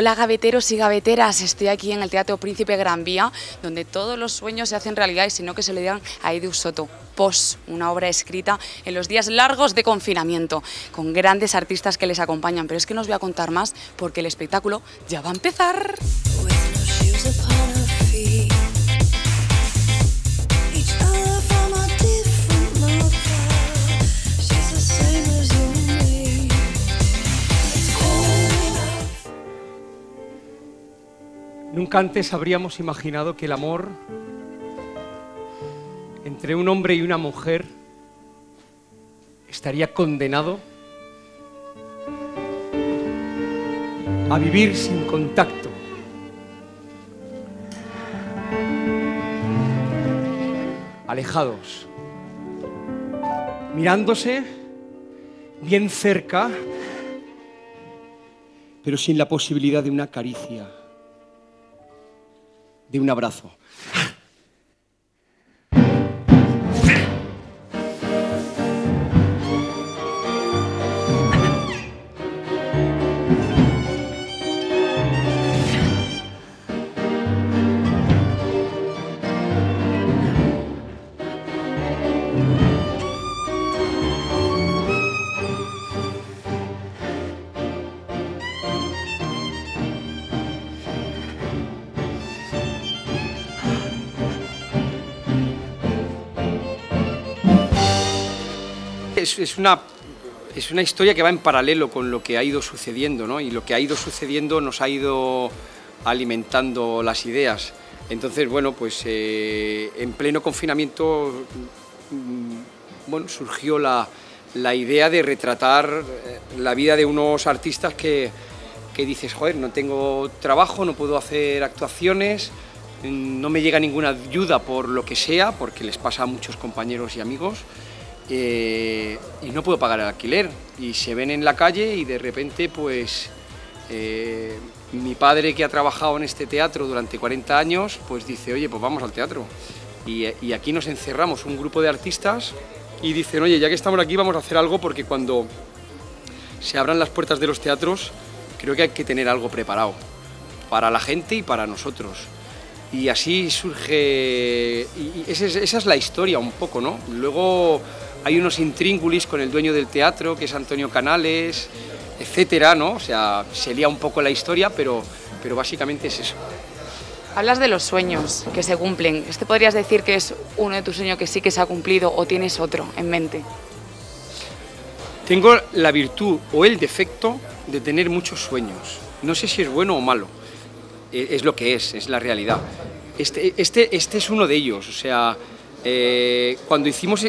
Hola gaveteros y gaveteras, estoy aquí en el Teatro Príncipe Gran Vía, donde todos los sueños se hacen realidad y si no que se le digan a Edu Soto. Pos, una obra escrita en los días largos de confinamiento, con grandes artistas que les acompañan, pero es que no os voy a contar más porque el espectáculo ya va a empezar. Nunca antes habríamos imaginado que el amor entre un hombre y una mujer estaría condenado a vivir sin contacto. Alejados, mirándose bien cerca, pero sin la posibilidad de una caricia de un abrazo. Es, una, es una historia que va en paralelo con lo que ha ido sucediendo. Y lo que ha ido sucediendo nos ha ido alimentando las ideas. Entonces, bueno, pues eh, en pleno confinamiento mm, bueno, surgió la, la idea de retratar eh, la vida de unos artistas que, que dices, joder, no tengo trabajo, no puedo hacer actuaciones, mm, no me llega ninguna ayuda por lo que sea, porque les pasa a muchos compañeros y amigos, eh, y no puedo pagar el alquiler. Y se ven en la calle y de repente, pues, eh, mi padre que ha trabajado en este teatro durante 40 años, pues dice, oye, pues vamos al teatro. Y, y aquí nos encerramos un grupo de artistas y dicen, oye, ya que estamos aquí, vamos a hacer algo porque cuando se abran las puertas de los teatros, creo que hay que tener algo preparado para la gente y para nosotros. Y así surge, y esa es, esa es la historia un poco, ¿no? Luego hay unos intríngulis con el dueño del teatro, que es Antonio Canales, etcétera, ¿no? O sea, se lía un poco la historia, pero, pero básicamente es eso. Hablas de los sueños que se cumplen. ¿Este podrías decir que es uno de tus sueños que sí que se ha cumplido o tienes otro en mente? Tengo la virtud o el defecto de tener muchos sueños. No sé si es bueno o malo. Eh, Es lo que es, es la realidad. Este, este, este es uno de ellos. O sea, eh, cuando hicimos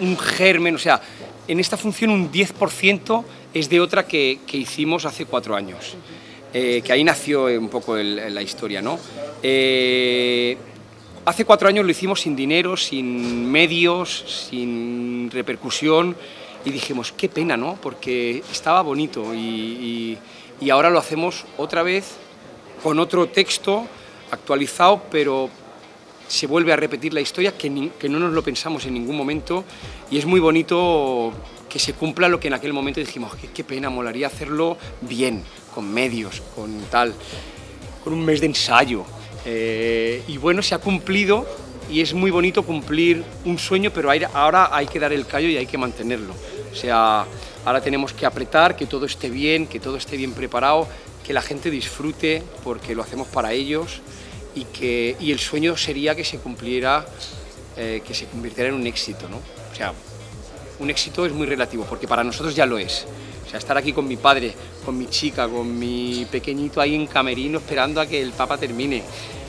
un germen, o sea, en esta función un 10% es de otra que, que hicimos hace cuatro años. Eh, que ahí nació un poco la historia, ¿no? Eh, hace cuatro años lo hicimos sin dinero, sin medios, sin repercusión y dijimos, qué pena, ¿no? Porque estaba bonito y- y ahora lo hacemos otra vez con otro texto actualizado, pero se vuelve a repetir la historia que, que no nos lo pensamos en ningún momento y es muy bonito que se cumpla lo que en aquel momento dijimos, qué, pena, molaría hacerlo bien, con medios, con tal, con un mes de ensayo. Eh, y bueno, se ha cumplido y es muy bonito cumplir un sueño, pero ahora hay que dar el callo y hay que mantenerlo. O sea, ahora tenemos que apretar, que todo esté bien, que todo esté bien preparado, que la gente disfrute porque lo hacemos para ellos y, el sueño sería que se cumpliera, eh, que se convirtiera en un éxito. O sea, un éxito es muy relativo, porque para nosotros ya lo es. O sea, estar aquí con mi padre, con mi chica, con mi pequeñito ahí en camerino esperando a que el Papa termine.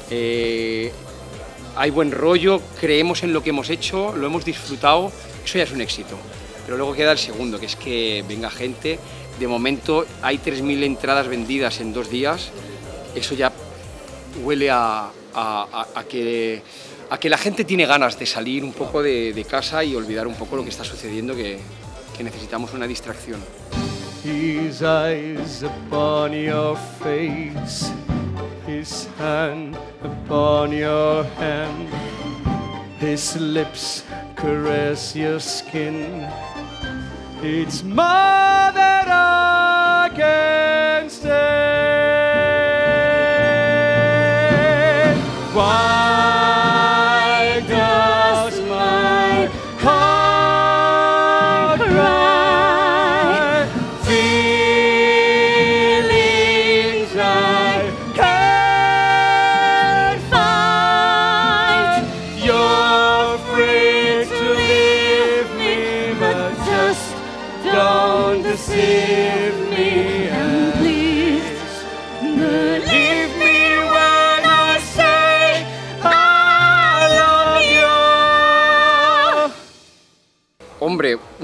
Eh, hay buen rollo, creemos en lo que hemos hecho, lo hemos disfrutado, eso ya es un éxito. Pero luego queda el segundo, que es que venga gente. De momento hay 3.000 entradas vendidas en dos días, eso ya huele a, a- a- a que, a que la gente tiene ganas de salir un poco de, de casa y olvidar un poco lo que está sucediendo, que, que necesitamos una distracción. His eyes upon your face, his hand upon your hand, his lips caress your skin. It's more than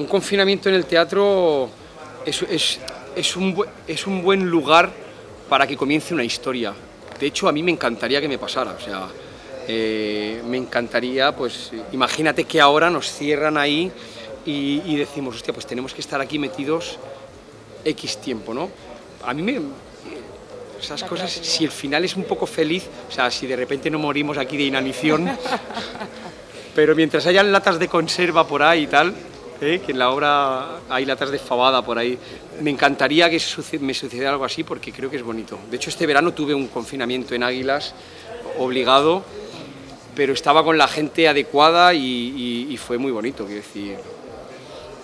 un confinamiento en el teatro es, es- es un, bu- es un buen lugar para que comience una historia. De hecho, a mí me encantaría que me pasara. O sea, eh, me encantaría, pues, imagínate que ahora nos cierran ahí y, y decimos, hostia, pues tenemos que estar aquí metidos X tiempo, ¿no? A mí me... Esas cosas, si el final es un poco feliz, o sea, si de repente no morimos aquí de inanición, pero mientras hayan latas de conserva por ahí y tal, ¿eh? que en la obra hay latas de fabada por ahí, me encantaría que me sucediera algo así porque creo que es bonito. De hecho, este verano tuve un confinamiento en Águilas, obligado, pero estaba con la gente adecuada y, y- y fue muy bonito, quiero decir.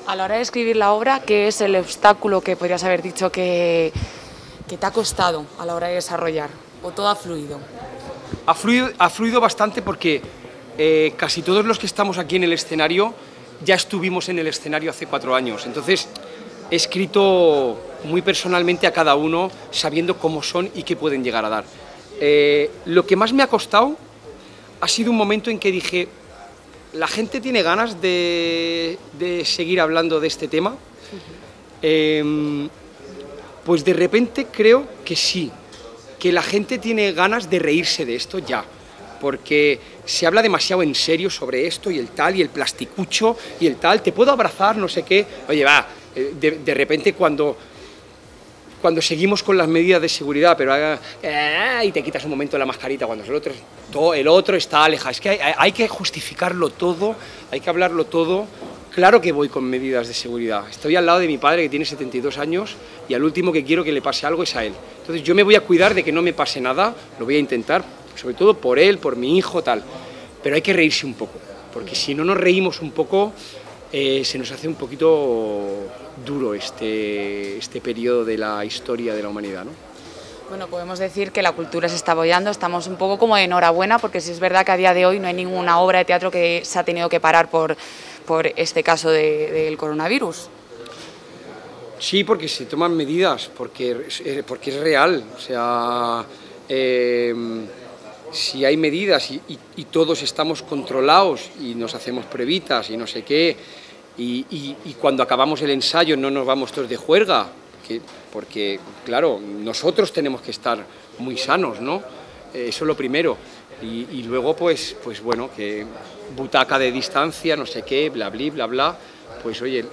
A la hora de escribir la obra, ¿qué es el obstáculo que podrías haber dicho que, que te ha costado a la hora de desarrollar? ¿O todo ha fluido? Ha fluido, ha fluido bastante porque eh, casi todos los que estamos aquí en el escenario ya estuvimos en el escenario hace cuatro años. Entonces he escrito muy personalmente a cada uno sabiendo cómo son y qué pueden llegar a dar. Eh, lo que más me ha costado ha sido un momento en que dije, la gente tiene ganas de, seguir hablando de este tema. Em, pues de repente creo que sí, que la gente tiene ganas de reírse de esto ya, porque se habla demasiado en serio sobre esto y el tal y el plasticucho y el tal, te puedo abrazar, no sé qué. Oye, va, eh, de, de repente cuando, cuando seguimos con las medidas de seguridad, pero eh, y te quitas un momento la mascarita cuando el otro, todo, el otro está alejado. Es que hay- hay que justificarlo todo, hay que hablarlo todo. Claro que voy con medidas de seguridad. Estoy al lado de mi padre que tiene 72 años y al último que quiero que le pase algo es a él. Entonces yo me voy a cuidar de que no me pase nada, lo voy a intentar, sobre todo por él, por mi hijo, tal. Pero hay que reírse un poco, porque si no nos reímos un poco, eh, se nos hace un poquito duro este, este periodo de la historia de la humanidad. ¿no? Bueno, podemos decir que la cultura se está apoyando, estamos un poco como de enhorabuena, porque sí es verdad que a día de hoy no hay ninguna obra de teatro que se ha tenido que parar por, por este caso de- del coronavirus. Sí, porque se toman medidas, porque, es- eh, porque es real. O sea, eh, si hay medidas y, y- todos estamos controlados y nos hacemos pruebitas y no sé qué, y, cuando acabamos el ensayo no nos vamos todos de juerga, que- porque, claro, nosotros tenemos que estar muy sanos, ¿no? Eh, eso es lo primero. Y, y luego, pues, pues bueno, que butaca de distancia, no sé qué, bla, bla, bla, bla, pues oye,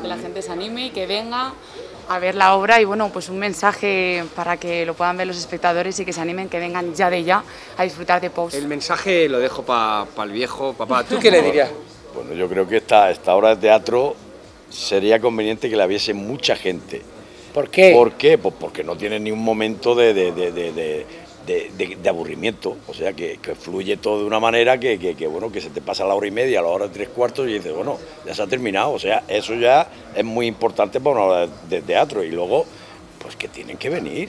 Que la gente se anime y que venga a ver la obra y bueno, pues un mensaje para que lo puedan ver los espectadores y que se animen, que vengan ya de ya a disfrutar de Post. El mensaje lo dejo para el viejo. Papá, ¿tú qué le dirías? Bueno, yo creo que esta, esta obra de teatro sería conveniente que la viese mucha gente. ¿Por qué? ¿Por qué? Pues porque no tiene ni un momento de, de- de- de- de- de- de- de aburrimiento. O sea, que, que fluye todo de una manera que, que- que, bueno, que se te pasa la hora y media, la hora de tres cuartos y dices, bueno, ya se ha terminado. O sea, eso ya es muy importante para una obra de, teatro. Y luego, pues que tienen que venir.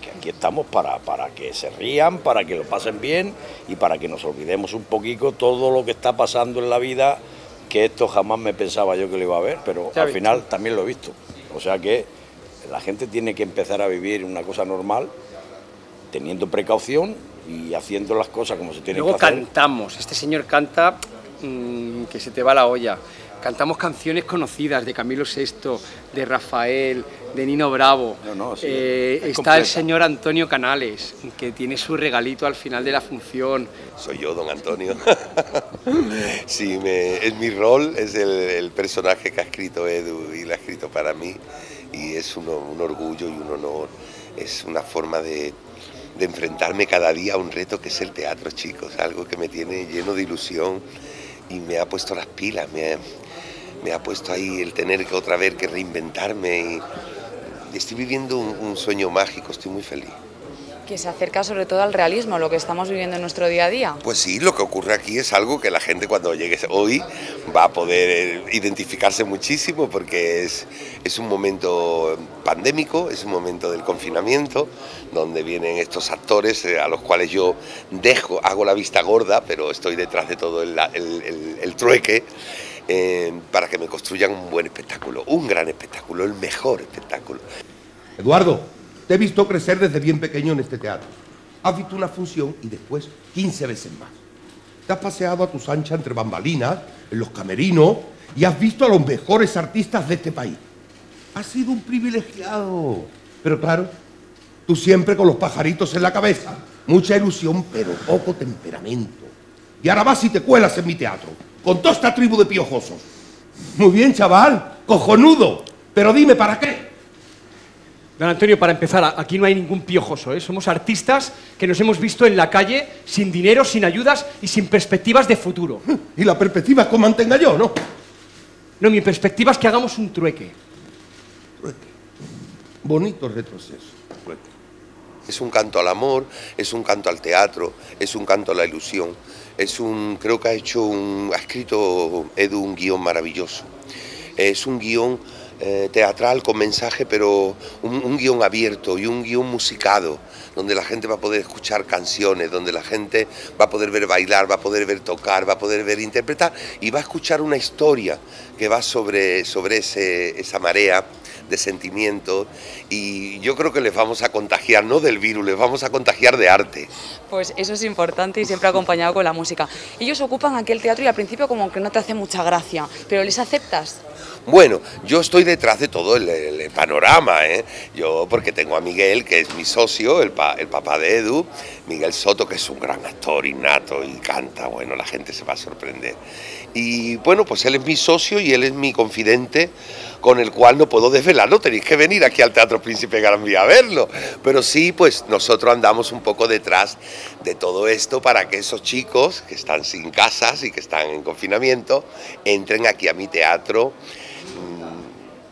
Que aquí estamos para, para que se rían, para que lo pasen bien y para que nos olvidemos un poquito todo lo que está pasando en la vida, que esto jamás me pensaba yo que lo iba a ver, pero al final también lo he visto. O sea que la gente tiene que empezar a vivir una cosa normal, teniendo precaución y haciendo las cosas como se tienen Luego que hacer. cantamos. Este señor canta mm, que se te va la olla. Cantamos canciones conocidas de Camilo VI, de Rafael, de Nino Bravo. No, no, sí, Eh, es está completa. el señor Antonio Canales, que tiene su regalito al final de la función. Soy yo, don Antonio. sí, me- es mi rol, es el, el personaje que ha escrito Edu y lo ha escrito para mí y es un, un orgullo y un honor, es una forma de, de enfrentarme cada día a un reto que es el teatro, chicos, algo que me tiene lleno de ilusión y me ha puesto las pilas, me ha, me ha puesto ahí el tener que otra vez que reinventarme y, estoy viviendo un sueño mágico, estoy muy feliz. Que se acerca sobre todo al realismo, lo que estamos viviendo en nuestro día a día. Pues sí, lo que ocurre aquí es algo que la gente cuando llegue hoy va a poder eh, identificarse muchísimo porque es, es un momento pandémico, es un momento del confinamiento, donde vienen estos actores eh, a los cuales yo dejo, hago la vista gorda, pero estoy detrás de todo el, el- el- el trueque eh, para que me construyan un buen espectáculo, un gran espectáculo, el mejor espectáculo. Eduardo, te he visto crecer desde bien pequeño en este teatro. Has visto una función y después 15 veces más. Te has paseado a tus anchas entre bambalinas, en los camerinos, y has visto a los mejores artistas de este país. Has sido un privilegiado. Pero claro, tú siempre con los pajaritos en la cabeza. Mucha ilusión, pero poco temperamento. Y ahora vas y te cuelas en mi teatro, con toda esta tribu de piojosos. Muy bien, chaval, cojonudo. Pero dime, ¿para qué? Don Antonio, para empezar, aquí no hay ningún piojoso, ¿eh? Somos artistas que nos hemos visto en la calle sin dinero, sin ayudas y sin perspectivas de futuro. Y la perspectiva es como mantenga yo, ¿no? No, mi perspectiva es que hagamos un trueque. Bonito retroceso. Es un canto al amor, es un canto al teatro, es un canto a la ilusión. Es un, creo que ha hecho un, ha escrito Edu un guion maravilloso. Es un guion eh, teatral con mensaje, pero un, un guion abierto y un guion musicado, donde la gente va a poder escuchar canciones, donde la gente va a poder ver bailar, va a poder ver tocar, va a poder ver interpretar y va a escuchar una historia que va sobre, sobre ese, esa marea de sentimientos y yo creo que les vamos a contagiar, no del virus, les vamos a contagiar de arte. Pues eso es importante y siempre acompañado con la música. Ellos ocupan aquí el teatro y al principio como que no te hace mucha gracia, pero ¿les aceptas? Bueno, yo estoy detrás de todo el, el panorama, ¿eh? Yo, porque tengo a Miguel, que es mi socio, el, pa- el papá de Edu, Miguel Soto, que es un gran actor innato y canta, bueno, la gente se va a sorprender. Y bueno, pues él es mi socio y él es mi confidente, con el cual no puedo desvelarlo, tenéis que venir aquí al Teatro Príncipe Gran Vía a verlo. Pero sí, pues nosotros andamos un poco detrás de todo esto para que esos chicos que están sin casas y que están en confinamiento entren aquí a mi teatro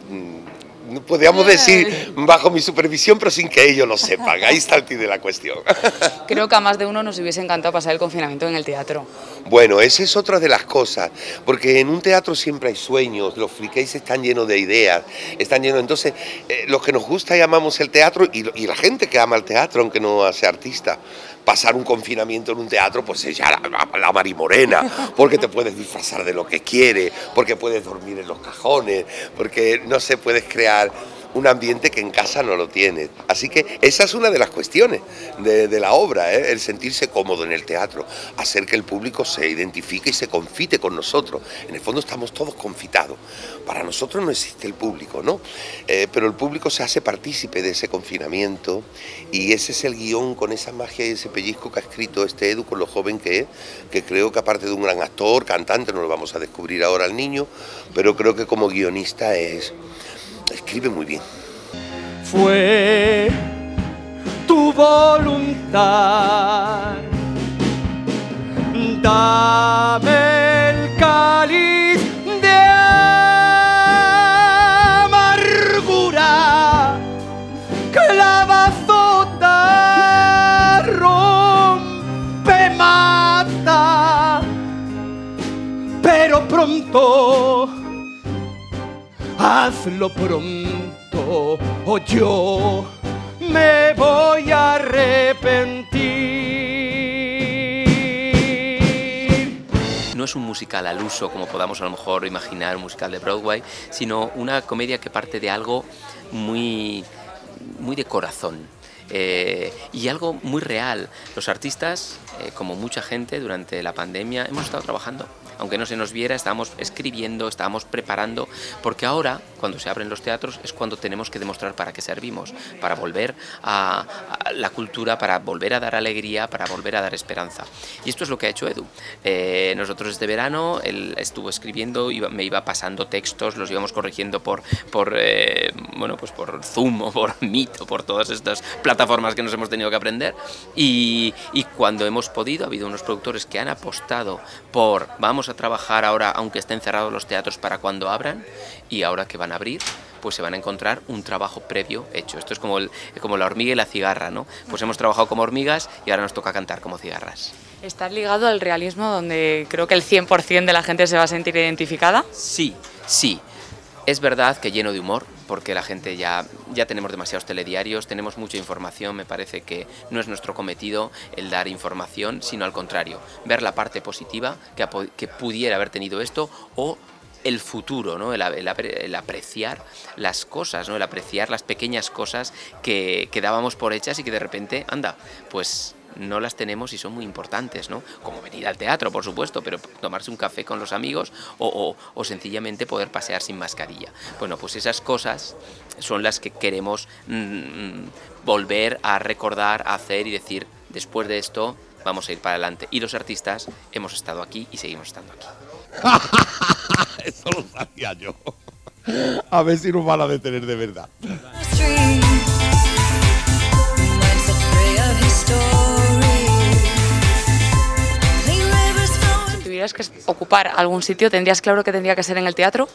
no podríamos decir bajo mi supervisión, pero sin que ellos lo sepan. Ahí está el ti de la cuestión. Creo que a más de uno nos hubiese encantado pasar el confinamiento en el teatro. Bueno, esa es otra de las cosas, porque en un teatro siempre hay sueños, los friquéis están llenos de ideas, están llenos, entonces, eh, los que nos gusta y amamos el teatro, y, la gente que ama el teatro, aunque no sea artista, pasar un confinamiento en un teatro, pues es ya la, la, marimorena, porque te puedes disfrazar de lo que quieres, porque puedes dormir en los cajones, porque no se puedes crear un ambiente que en casa no lo tienes. Así que esa es una de las cuestiones de, de la obra, ¿eh? el sentirse cómodo en el teatro, hacer que el público se identifique y se confite con nosotros. En el fondo estamos todos confitados. Para nosotros no existe el público, ¿no? Eh, pero el público se hace partícipe de ese confinamiento y ese es el guion con esa magia y ese pellizco que ha escrito este Edu con lo joven que es, que creo que aparte de un gran actor, cantante, no lo vamos a descubrir ahora al niño, pero creo que como guionista es escribe muy bien. fue tu voluntad. Dame hazlo pronto o yo me voy a arrepentir. No es un musical al uso como podamos a lo mejor imaginar un musical de Broadway, sino una comedia que parte de algo muy, muy de corazón. eh, y algo muy real. Los artistas, eh, como mucha gente durante la pandemia, hemos estado trabajando. Aunque no se nos viera, estábamos escribiendo, estábamos preparando, porque ahora, cuando se abren los teatros, es cuando tenemos que demostrar para qué servimos, para volver a, la cultura, para volver a dar alegría, para volver a dar esperanza. Y esto es lo que ha hecho Edu. Eh, nosotros este verano, él estuvo escribiendo, iba- me iba pasando textos, los íbamos corrigiendo por, por, eh, bueno, pues por Zoom o por Meet o por todas estas plataformas que nos hemos tenido que aprender. Y, y cuando hemos podido, ha habido unos productores que han apostado por vamos a trabajar ahora, aunque estén cerrados los teatros, para cuando abran, y ahora que van a abrir, pues se van a encontrar un trabajo previo hecho. Esto es como, el- como la hormiga y la cigarra, ¿no? Pues hemos trabajado como hormigas y ahora nos toca cantar como cigarras. Estás ligado al realismo donde creo que el 100% de la gente se va a sentir identificada. Sí, sí. Es verdad que lleno de humor, porque la gente ya, ya tenemos demasiados telediarios, tenemos mucha información, me parece que no es nuestro cometido el dar información, sino al contrario, ver la parte positiva que, que pudiera haber tenido esto o el futuro, ¿no? el, el apre- el apreciar las cosas, ¿no? el apreciar las pequeñas cosas que, que dábamos por hechas y que de repente, anda, pues no las tenemos y son muy importantes, ¿no? Como venir al teatro, por supuesto, pero tomarse un café con los amigos o, o- o sencillamente poder pasear sin mascarilla. Bueno, pues esas cosas son las que queremos mm, volver a recordar, a hacer y decir, después de esto vamos a ir para adelante. Y los artistas hemos estado aquí y seguimos estando aquí. Eso lo sabía yo. A ver si nos van a detener de verdad. Si tuvieras que ocupar algún sitio, ¿tendrías claro que tendría que ser en el teatro?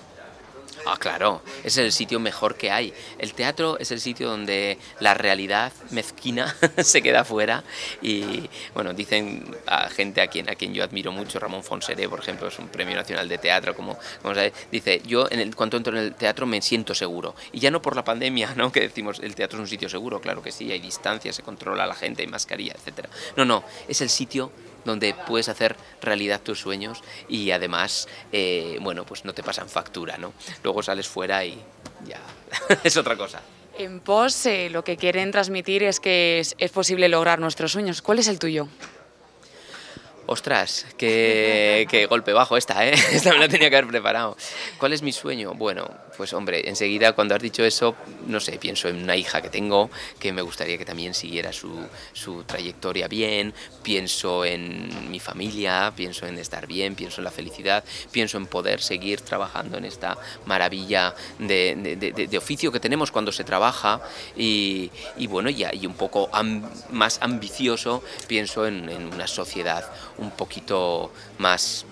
Ah, claro, es el sitio mejor que hay. El teatro es el sitio donde la realidad mezquina se queda fuera y, bueno, dicen a gente a quien, a quien yo admiro mucho, Ramón Fonseré, por ejemplo, es un premio nacional de teatro, como, como sabe, dice, yo en el, cuando entro en el teatro me siento seguro. Y ya no por la pandemia, ¿no? Que decimos, el teatro es un sitio seguro, claro que sí, hay distancia, se controla la gente, hay mascarilla, etcétera. No, no, es el sitio donde puedes hacer realidad tus sueños y además, eh, bueno, pues no te pasan factura, ¿no? Luego sales fuera y ya es otra cosa. En POS eh, lo que quieren transmitir es que es, es posible lograr nuestros sueños. ¿Cuál es el tuyo? Ostras, qué, qué golpe bajo esta, ¿eh? Esta me la tenía que haber preparado. ¿Cuál es mi sueño? Bueno, pues hombre, enseguida cuando has dicho eso, no sé, pienso en una hija que tengo, que me gustaría que también siguiera su, su trayectoria bien, pienso en mi familia, pienso en estar bien, pienso en la felicidad, pienso en poder seguir trabajando en esta maravilla de, de- oficio que tenemos cuando se trabaja y, y bueno, ya, y un poco más ambicioso, pienso en, una sociedad un poquito más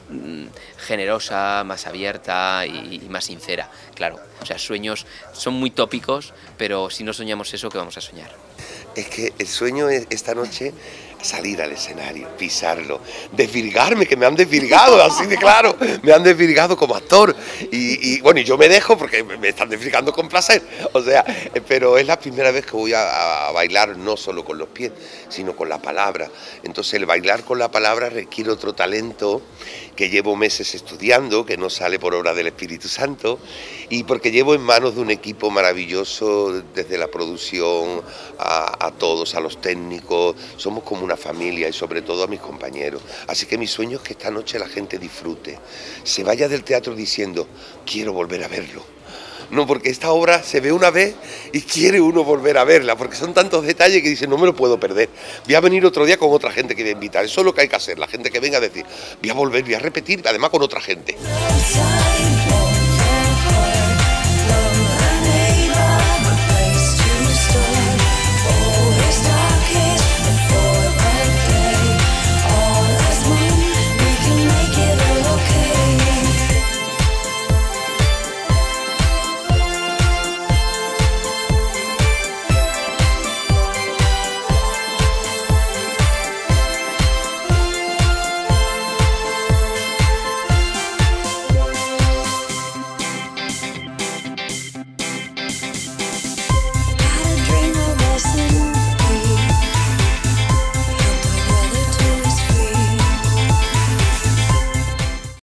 generosa, más abierta y, más sincera. Claro, o sea, sueños son muy tópicos, pero si no soñamos eso, ¿qué vamos a soñar? Es que el sueño es esta noche salir al escenario, pisarlo, desvirgarme, que me han desvirgado, así de claro, me han desvirgado como actor. Y, y, bueno, yo me dejo porque me me están desvirgando con placer. O sea, eh, pero es la primera vez que voy a, a bailar no solo con los pies, sino con la palabra. Entonces el bailar con la palabra requiere otro talento que llevo meses estudiando, que no sale por obra del Espíritu Santo, y porque llevo en manos de un equipo maravilloso, desde la producción a, a todos, a los técnicos, somos como una familia y sobre todo a mis compañeros. Así que mi sueño es que esta noche la gente disfrute, se vaya del teatro diciendo, quiero volver a verlo. No, porque esta obra se ve una vez y quiere uno volver a verla, porque son tantos detalles que dice, no me lo puedo perder. Voy a venir otro día con otra gente que voy a invitar. Eso es lo que hay que hacer, la gente que venga a decir, voy a volver, voy a repetir, además con otra gente.